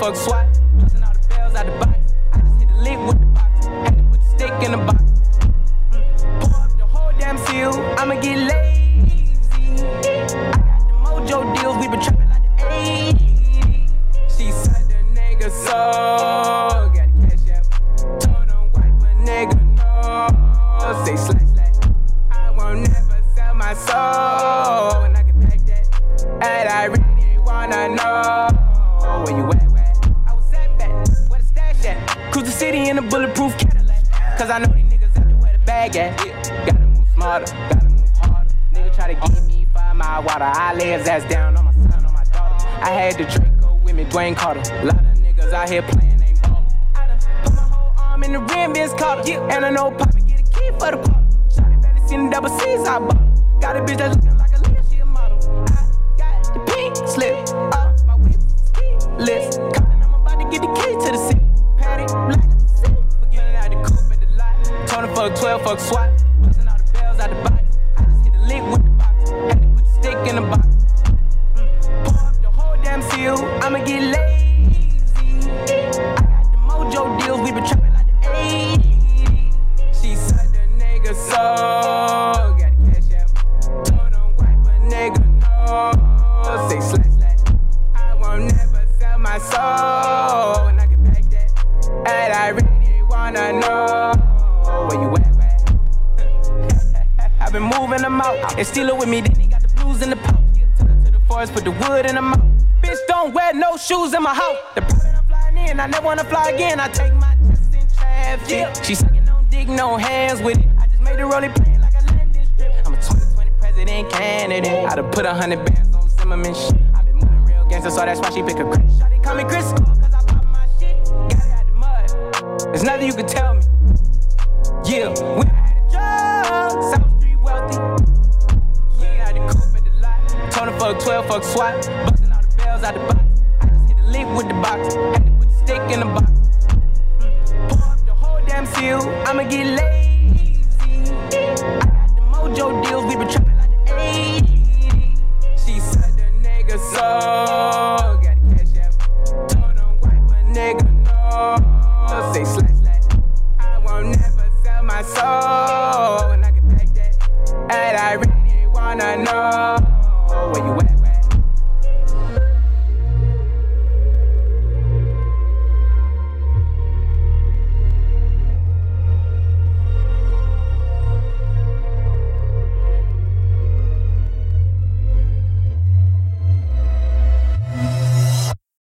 fuck 12, SWAT. All the bells out the box. I just hit a lick with the box. Had to put the stick in the box. Cruise the city in a bulletproof Cadillac. Cause I know these niggas out there where the bag at. Gotta move smarter, gotta move harder. Nigga try to give me five mile water. I lay his ass down on my son, on my daughter. I had the Draco with me, Dwayne Carter. A lot of niggas out here playing, ain't ballin'. I done put my whole arm in the rim, Vince Carter. Yeah. And I know Poppy get a key for the quarter. Shot it, seen the double C's, I bought. Got a bitch that's fuck SWAT. Bustin' all the bells out the box. I just hit a lick with the box. Had to put the stick in the box. Mm. Pour up the whole damn seal. I'ma get lazy. I got the mojo deals. We been trapping like the 80s. She said the nigga so. Got the cash out. Told him wipe a nigga no. Say. I won't never sell my soul. And I can pack that. And I really wanna know where you at, moving them out. And steal it with me, then he got the blues in the pouch. Her to the forest, put the wood in the mouth. Bitch, don't wear no shoes in my house. The private I'm flying in, I never wanna fly again. I take my tests in traffic. She sucking on dick, no hands with it. I just made her roll it plain like a landing strip. I'm a 2020 president candidate. I done put a hundred bands on Zimmerman shit. i been moving real gangster, so that's why she pick a Chris. Shawty call me Chris, cause I pop my shit. Got it out the mud. There's nothing you can tell me. Yeah, fuck 12, fuck SWAT. Busting all the bells out the box. I just hit with the box. The stick in the box.